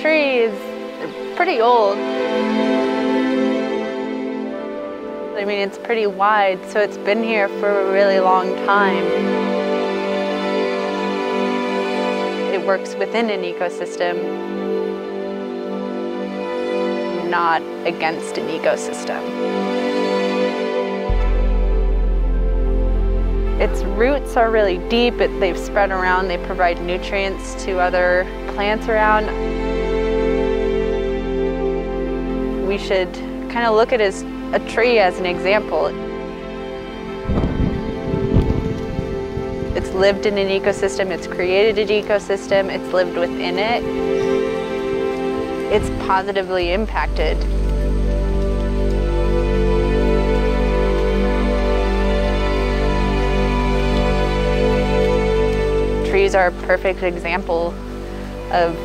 tree is pretty old. I mean, it's pretty wide, so it's been here for a really long time. It works within an ecosystem, not against an ecosystem. Its roots are really deep, it, they've spread around, they provide nutrients to other plants around. We should kind of look at his a tree as an example. It's lived in an ecosystem, it's created an ecosystem, it's lived within it. It's positively impacted. Trees are a perfect example of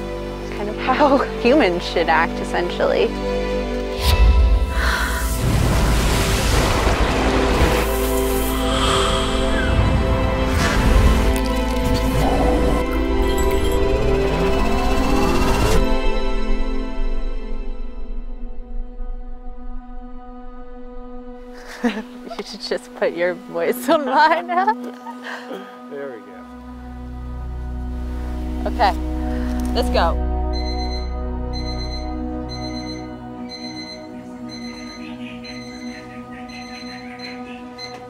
kind of how humans should act essentially. you should just put your voice on mine now. There we go. Okay, let's go.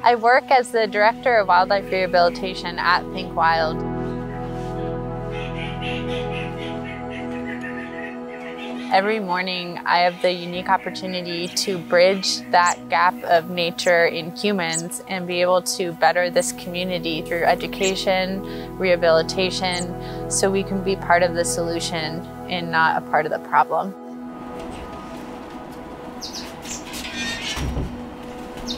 I work as the Director of Wildlife Rehabilitation at Think Wild. Every morning, I have the unique opportunity to bridge that gap of nature in humans and be able to better this community through education, rehabilitation, so we can be part of the solution and not a part of the problem.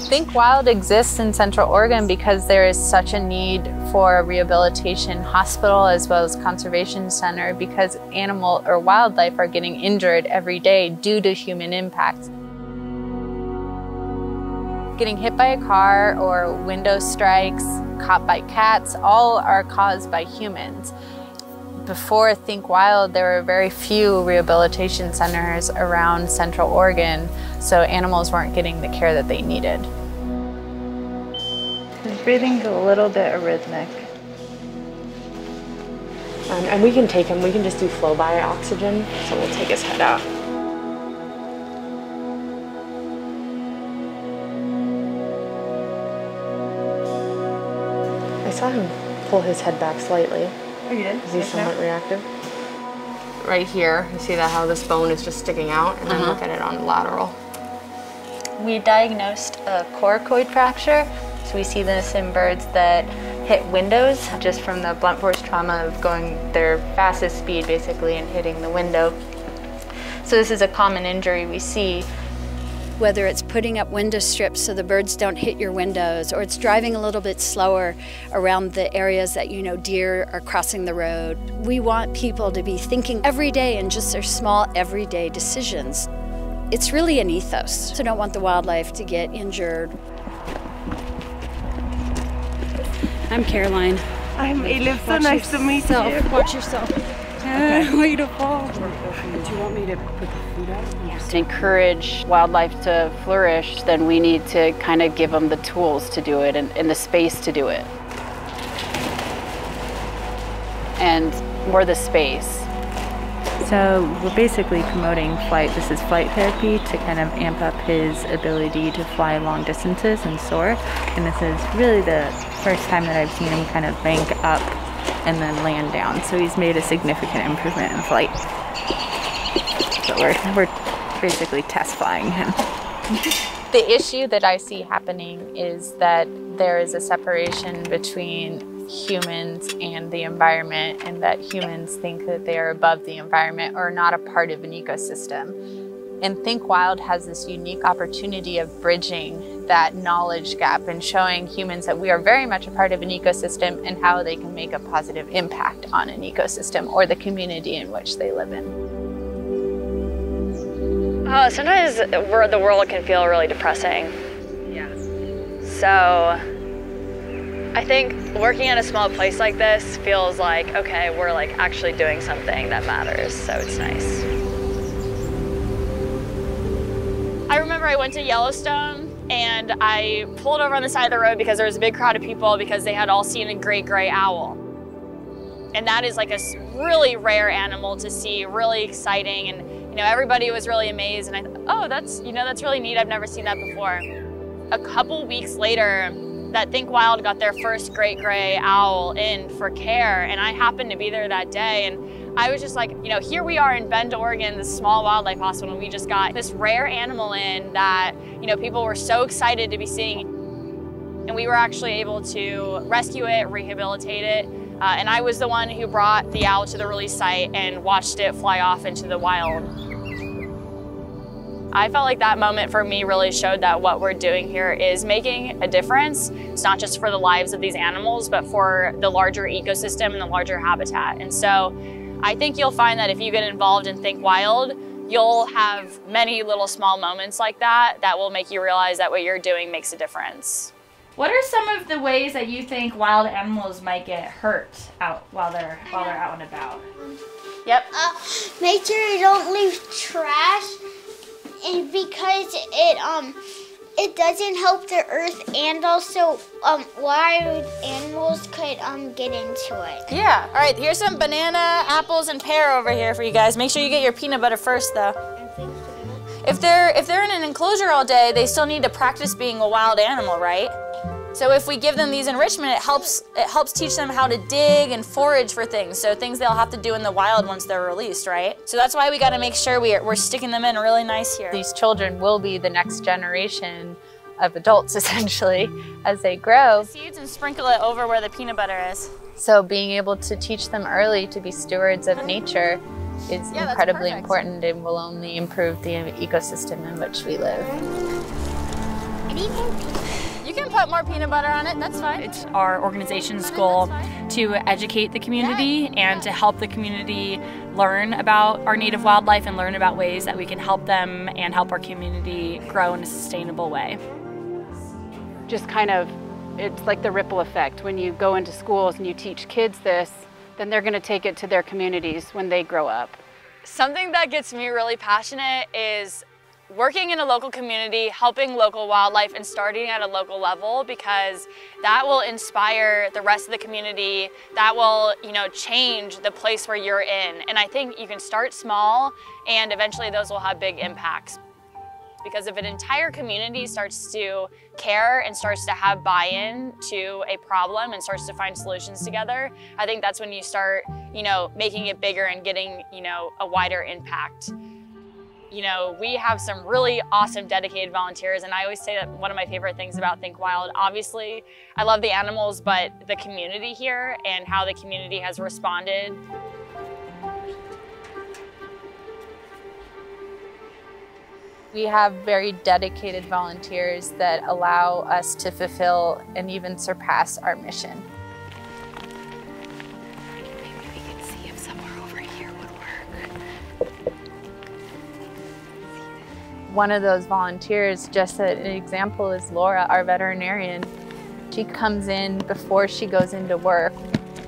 Think Wild exists in Central Oregon because there is such a need for a rehabilitation hospital as well as conservation center because animal or wildlife are getting injured every day due to human impacts. Getting hit by a car or window strikes, caught by cats, all are caused by humans. Before Think Wild, there were very few rehabilitation centers around Central Oregon, so animals weren't getting the care that they needed. His breathing's a little bit arrhythmic. Um, and we can take him, we can just do flow by oxygen, so we'll take his head out. I saw him pull his head back slightly. Oh, you did? Is he somewhat reactive? Right here, you see that how this bone is just sticking out, and then Uh-huh. look at it on the lateral. We diagnosed a coracoid fracture. So we see this in birds that hit windows just from the blunt force trauma of going their fastest speed basically and hitting the window. So this is a common injury we see. Whether it's putting up window strips so the birds don't hit your windows, or it's driving a little bit slower around the areas that you know deer are crossing the road. We want people to be thinking every day in just their small everyday decisions. It's really an ethos. So don't want the wildlife to get injured. I'm Caroline. I'm Elif. So nice to meet you. Watch yourself. Uh, way to fall. Do you want me to put the food out? to encourage wildlife to flourish, then we need to kind of give them the tools to do it and, and the space to do it. And more the space. So we're basically promoting flight. This is flight therapy to kind of amp up his ability to fly long distances and soar. And this is really the first time that I've seen him kind of bank up and then land down. So he's made a significant improvement in flight. So we're, we're basically test flying him. The issue that I see happening is that there is a separation between humans and the environment, and that humans think that they are above the environment or not a part of an ecosystem. And Think Wild has this unique opportunity of bridging that knowledge gap and showing humans that we are very much a part of an ecosystem and how they can make a positive impact on an ecosystem or the community in which they live in. Oh, sometimes the world can feel really depressing. Yeah. So I think working at a small place like this feels like, okay, we're like actually doing something that matters, so it's nice. I remember I went to Yellowstone and I pulled over on the side of the road because there was a big crowd of people because they had all seen a great gray owl. And that is like a really rare animal to see, really exciting. And you know, everybody was really amazed. And I thought, oh, that's, you know, that's really neat. I've never seen that before. A couple weeks later, that Think Wild got their first great gray owl in for care. And I happened to be there that day. And I was just like, you know, here we are in Bend, Oregon, this small wildlife hospital, and we just got this rare animal in that, you know, people were so excited to be seeing. And we were actually able to rescue it, rehabilitate it. Uh, and I was the one who brought the owl to the release site and watched it fly off into the wild. I felt like that moment for me really showed that what we're doing here is making a difference. It's not just for the lives of these animals, but for the larger ecosystem and the larger habitat. And so I think you'll find that if you get involved in Think Wild, you'll have many little small moments like that that will make you realize that what you're doing makes a difference. What are some of the ways that you think wild animals might get hurt out while they're while they're out and about? Yep. Uh, make sure you don't leave trash, and because it um it doesn't help the earth, and also um wild animals could um get into it. Yeah. All right. Here's some banana, apples, and pear over here for you guys. Make sure you get your peanut butter first, though. If they're if they're in an enclosure all day, they still need to practice being a wild animal, right? So if we give them these enrichment, it helps it helps teach them how to dig and forage for things. So things they'll have to do in the wild once they're released, right? So that's why we got to make sure we are, we're sticking them in really nice here. These children will be the next generation of adults essentially as they grow. Seeds and sprinkle it over where the peanut butter is. So being able to teach them early to be stewards of nature is Yeah, incredibly important and will only improve the ecosystem in which we live. You can put more peanut butter on it. That's fine. It's our organization's goal to educate the community and to help the community learn about our native wildlife and learn about ways that we can help them and help our community grow in a sustainable way. just kind of it's like the ripple effect when you go into schools and you teach kids this then they're going to take it to their communities when they grow up Something that gets me really passionate is working in a local community, helping local wildlife and starting at a local level because that will inspire the rest of the community. That will, you know, change the place where you're in. And I think you can start small and eventually those will have big impacts. Because if an entire community starts to care and starts to have buy-in to a problem and starts to find solutions together, I think that's when you start, you know, making it bigger and getting, you know, a wider impact. You know, we have some really awesome dedicated volunteers and I always say that one of my favorite things about Think Wild, obviously, I love the animals, but the community here and how the community has responded. We have very dedicated volunteers that allow us to fulfill and even surpass our mission one of those volunteers, just an example, is Laura, our veterinarian. She comes in before she goes into work.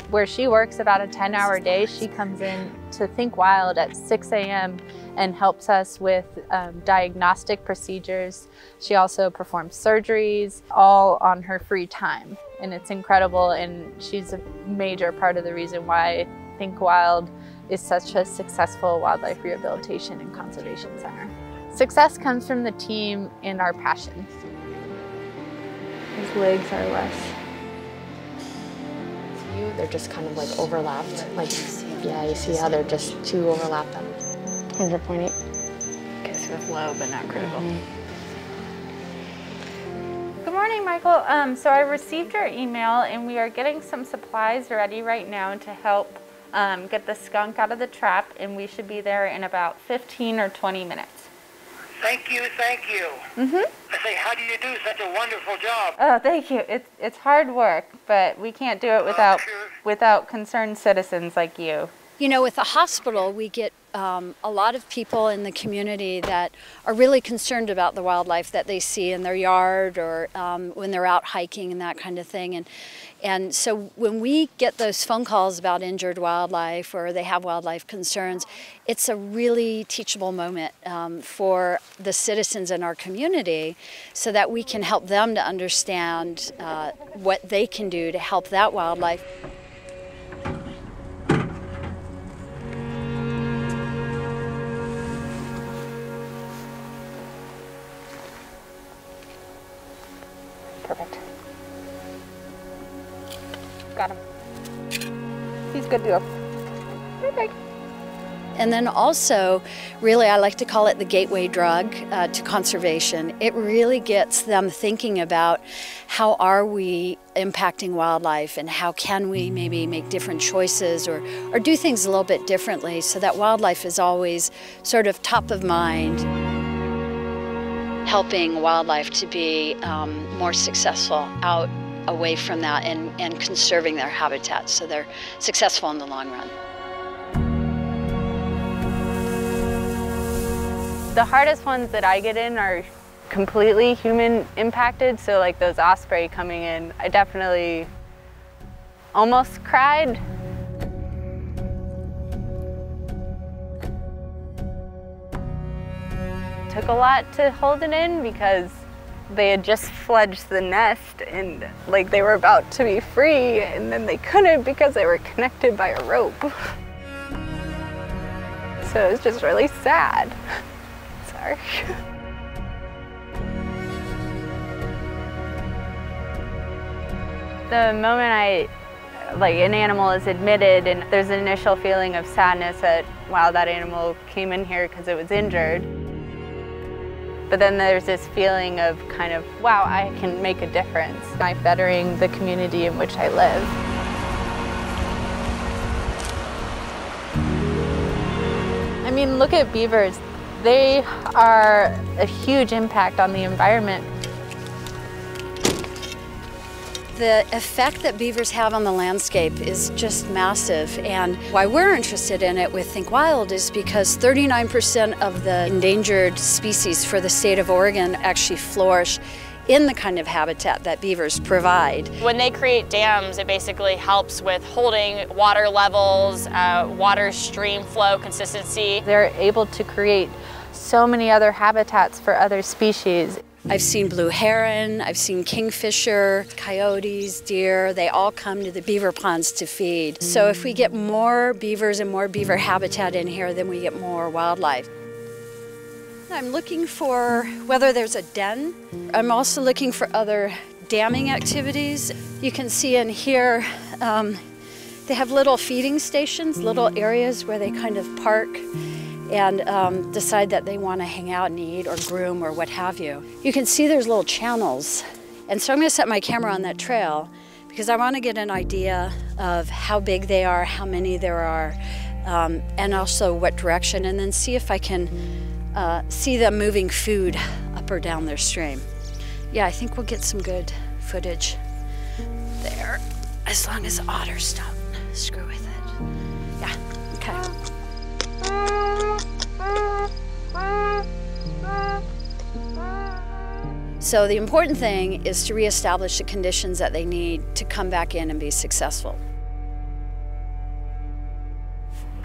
Where she works about a 10 hour day, she comes in to Think Wild at 6 a.m. and helps us with um, diagnostic procedures. She also performs surgeries, all on her free time. And it's incredible, and she's a major part of the reason why Think Wild is such a successful wildlife rehabilitation and conservation center. Success comes from the team and our passion. His legs are less. You, they're just kind of like overlapped. Like, yeah, you see how they're just too overlapped on over pointy. Okay, so it's low but not critical. Good morning, Michael. Um, so I received your email and we are getting some supplies ready right now to help um, get the skunk out of the trap and we should be there in about 15 or 20 minutes. Thank you, thank you. Mm-hmm. I say, how do you do such a wonderful job? Oh, thank you. It's, it's hard work, but we can't do it without, sure. without concerned citizens like you. You know, with the hospital, we get um, a lot of people in the community that are really concerned about the wildlife that they see in their yard or um, when they're out hiking and that kind of thing. And, and so when we get those phone calls about injured wildlife or they have wildlife concerns, it's a really teachable moment um, for the citizens in our community so that we can help them to understand uh, what they can do to help that wildlife. Perfect. Got him. He's good to go. Perfect. And then also, really, I like to call it the gateway drug uh, to conservation. It really gets them thinking about how are we impacting wildlife and how can we maybe make different choices or, or do things a little bit differently so that wildlife is always sort of top of mind. Helping wildlife to be um, more successful out away from that and, and conserving their habitats so they're successful in the long run. The hardest ones that I get in are completely human impacted. So like those osprey coming in, I definitely almost cried. Took a lot to hold it in because they had just fledged the nest and like they were about to be free and then they couldn't because they were connected by a rope. So it was just really sad. Sorry. the moment I, like an animal is admitted and there's an initial feeling of sadness that, wow, that animal came in here because it was injured. But then there's this feeling of kind of, wow, I can make a difference by bettering the community in which I live. I mean, look at beavers. They are a huge impact on the environment. The effect that beavers have on the landscape is just massive. And why we're interested in it with Think Wild is because 39% of the endangered species for the state of Oregon actually flourish in the kind of habitat that beavers provide. When they create dams, it basically helps with holding water levels, uh, water stream flow consistency. They're able to create so many other habitats for other species. I've seen blue heron, I've seen kingfisher, coyotes, deer, they all come to the beaver ponds to feed. So if we get more beavers and more beaver habitat in here, then we get more wildlife. I'm looking for whether there's a den. I'm also looking for other damming activities. You can see in here, um, they have little feeding stations, little areas where they kind of park and um, decide that they want to hang out and eat or groom or what have you. You can see there's little channels. And so I'm going to set my camera on that trail because I want to get an idea of how big they are, how many there are, um, and also what direction, and then see if I can uh, see them moving food up or down their stream. Yeah, I think we'll get some good footage there, as long as otters don't screw with it. So the important thing is to reestablish the conditions that they need to come back in and be successful.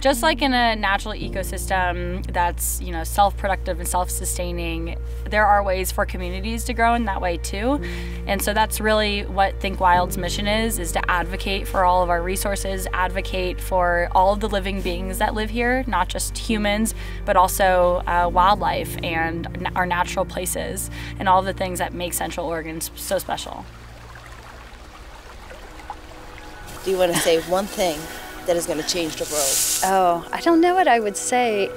Just like in a natural ecosystem that's you know self-productive and self-sustaining there are ways for communities to grow in that way too. And so that's really what think wild's mission is is to advocate for all of our resources advocate for all of the living beings that live here not just humans but also uh, wildlife and our natural places and all the things that make central oregon so special. Do you want to say one thing that is going to change the world? Oh, I don't know what I would say.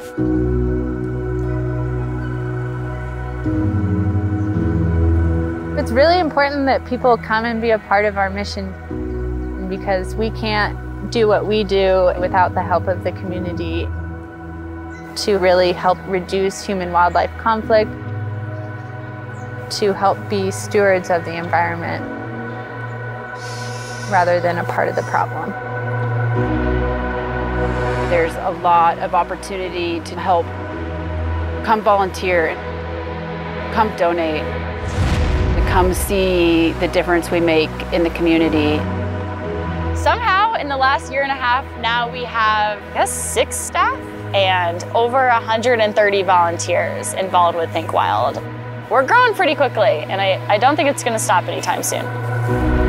It's really important that people come and be a part of our mission because we can't do what we do without the help of the community to really help reduce human wildlife conflict, to help be stewards of the environment rather than a part of the problem. There's a lot of opportunity to help. Come volunteer, come donate, come see the difference we make in the community. Somehow, in the last year and a half, now we have, I guess, six staff and over 130 volunteers involved with Think Wild. We're growing pretty quickly, and I, I don't think it's going to stop anytime soon.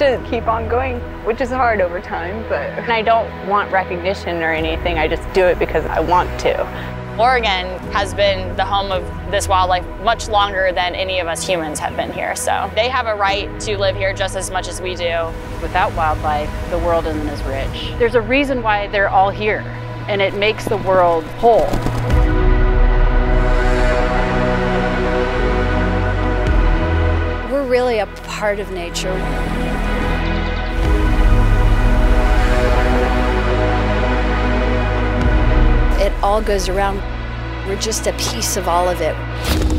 To keep on going, which is hard over time, but I don't want recognition or anything. I just do it because I want to. Oregon has been the home of this wildlife much longer than any of us humans have been here. So they have a right to live here just as much as we do. Without wildlife, the world isn't as rich. There's a reason why they're all here, and it makes the world whole. Really a part of nature. It all goes around. We're just a piece of all of it.